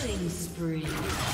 Killing spree.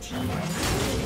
Team